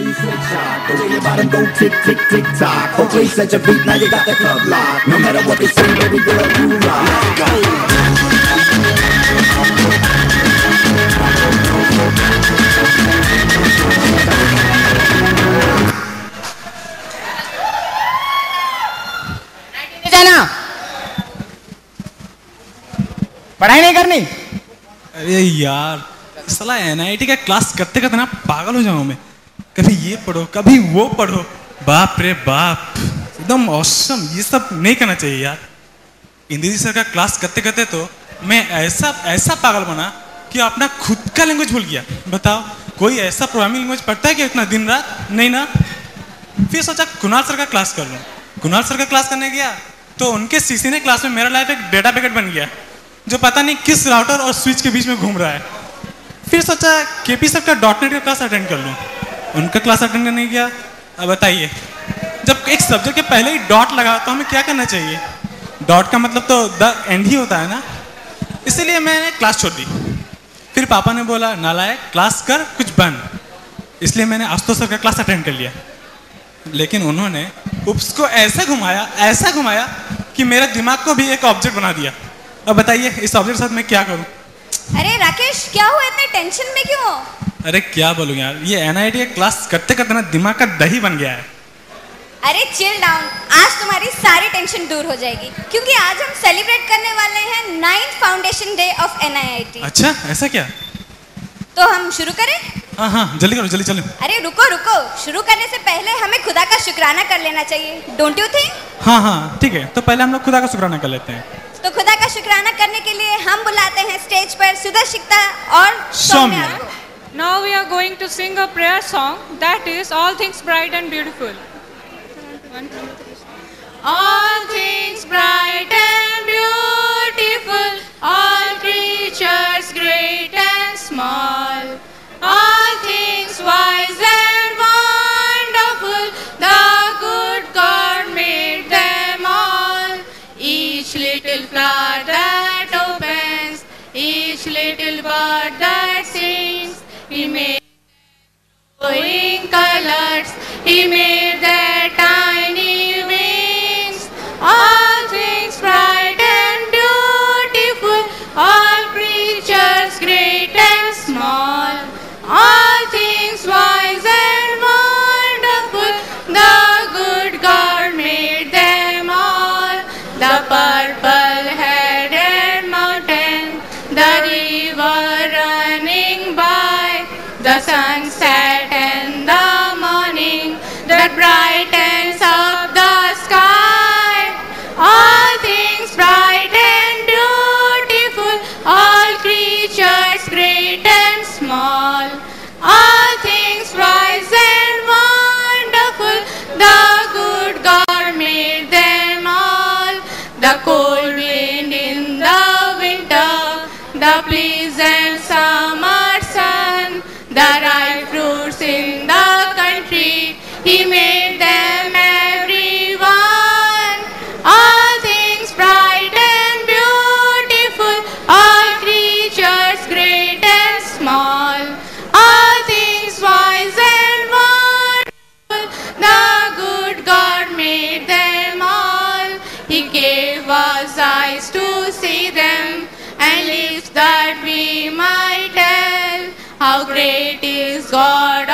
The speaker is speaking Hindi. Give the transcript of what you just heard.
you switch shot. The way your bottom go tick, tick, tick, tock. Okay, set your beat, now you got the club locked. No matter what they say, baby girl, you rock. Go. जाना पढ़ाई नहीं करनी अरे यार साला एनआईटी का क्लास करते करते ना पागल हो जाऊँ मैं कभी ये पढ़ो, कभी वो पढ़ो। बाप रे बाप। एकदम औसम ये सब नहीं करना चाहिए यार। हिंदी सर का क्लास करते करते तो मैं ऐसा ऐसा पागल बना कि अपना खुद का लैंग्वेज भूल गया। बताओ, कोई ऐसा प्रोग्रामिंग लैंग्वेज पढ़ता है कि इतना दिन रात? नहीं ना? फिर सोचा कुणाल सर का क्लास कर लूँ। कुणाल सर का क्लास करने गया तो उनके सीसी ने क्लास में मेरा लाइफ एक डेटा पैकेट बन गया, जो पता नहीं किस राउटर और स्विच के बीच में घूम रहा है। फिर सोचा के पी सर का डॉट नेट का क्लास अटेंड कर लूँ। उनका क्लास अटेंड करने गया। अब बताइए, जब एक सब्जेक्ट के पहले ही डॉट लगा तो हमें क्या करना चाहिए? डॉट का मतलब तो द एंड ही होता है ना? इसीलिए मैंने क्लास छोड़ दी। फिर पापा ने बोला, नालायक क्लास कर, कुछ बन। इसलिए मैंने आशुतोष सर का क्लास अटेंड कर लिया। लेकिन उन्होंने उसको ऐसा घुमाया ऐसा घुमाया कि मेरे दिमाग को भी एक ऑब्जेक्ट बना दिया। अब बताइए, इस ऑब्जेक्ट के साथ मैं क्या करूँ? अरे राकेश, क्या हुआ? इतने टेंशन में क्यों? अरे क्या बोलूँ यार ये एनआईटी का क्लास करते करते ना दिमाग का दही बन गया है। अरे चिल डाउन आज तुम्हारी सारी टेंशन दूर हो जाएगी क्योंकि आज हम सेलिब्रेट करने वाले हैं ninth foundation day of NIIT अच्छा ऐसा क्या? तो हम शुरू करें? हाँ हाँ जल्दी करो जल्दी चलो अरे रुको रुको शुरू करने से पहले हमें खुदा का शुक्राना कर लेना चाहिए डोंट यू थिंक हाँ हाँ ठीक है तो पहले हम लोग खुदा का शुक्राना कर लेते हैं। तो खुदा का शुक्राना करने के लिए हम बुलाते हैं स्टेज पर सुदर्शिकता और Saumya. Now we are going to sing a prayer song that is All Things Bright and Beautiful. All things bright and beautiful, all creatures great and small, all things wise and wonderful, the good God made them all. Each little flower that opens, each little bird that he made glowing colors, He made their tiny wings. All things bright and beautiful, all creatures great and small, all things wise and wonderful, the good God made them all. The purple-headed mountain, the river running by, the sunset and the morning that brightens up the sky. All things bright and beautiful, all creatures great and small, all things wise and wonderful, the good God made them all. The cold wind in the winter, the sun, the ripe fruits in the country, He made them everyone. All things bright and beautiful, all creatures great and small, all things wise and wonderful, the good God made them all. He gave us eyes to see them and lips that we might how great is God